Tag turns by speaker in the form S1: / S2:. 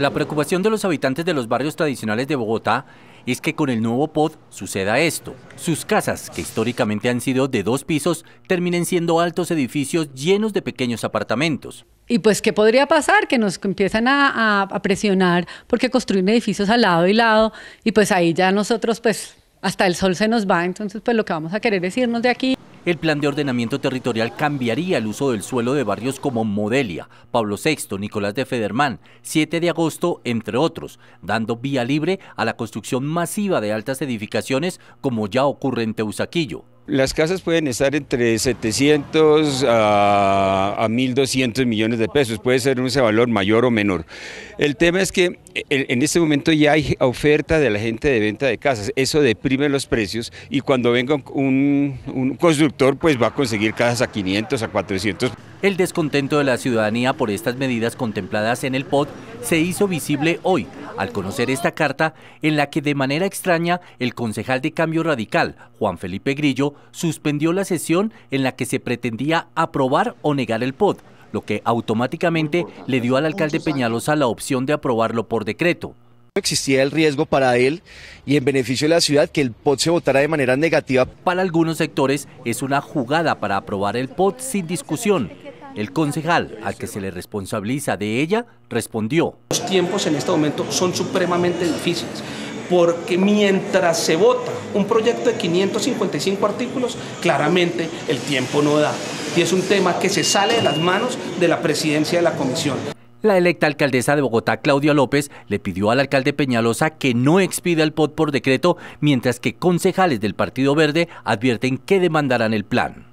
S1: La preocupación de los habitantes de los barrios tradicionales de Bogotá es que con el nuevo POD suceda esto. Sus casas, que históricamente han sido de dos pisos, terminen siendo altos edificios llenos de pequeños apartamentos.
S2: Y pues, ¿qué podría pasar? Que nos empiezan a, presionar porque construyen edificios al lado y lado, y pues ahí ya nosotros, pues, hasta el sol se nos va, entonces pues lo que vamos a querer es irnos de aquí.
S1: El plan de ordenamiento territorial cambiaría el uso del suelo de barrios como Modelia, Pablo VI, Nicolás de Federman, 7 de agosto, entre otros, dando vía libre a la construcción masiva de altas edificaciones como ya ocurre en Teusaquillo.
S3: Las casas pueden estar entre 700 a, a 1.200 millones de pesos, puede ser ese valor mayor o menor. El tema es que en este momento ya hay oferta de la gente de venta de casas, eso deprime los precios y cuando venga un, un constructor pues va a conseguir casas a 500, a 400.
S1: El descontento de la ciudadanía por estas medidas contempladas en el POT se hizo visible hoy al conocer esta carta en la que de manera extraña el concejal de Cambio Radical, Juan Felipe Grillo, suspendió la sesión en la que se pretendía aprobar o negar el POT, lo que automáticamente le dio al alcalde Peñalosa la opción de aprobarlo por decreto.
S4: Existía el riesgo para él y en beneficio de la ciudad que el POT se votara de manera negativa.
S1: Para algunos sectores es una jugada para aprobar el POT sin discusión, el concejal, al que se le responsabiliza de ella, respondió.
S5: Los tiempos en este momento son supremamente difíciles porque mientras se vota un proyecto de 555 artículos, claramente el tiempo no da. Y es un tema que se sale de las manos de la presidencia de la comisión.
S1: La electa alcaldesa de Bogotá, Claudia López, le pidió al alcalde Peñalosa que no expida el POT por decreto, mientras que concejales del Partido Verde advierten que demandarán el plan.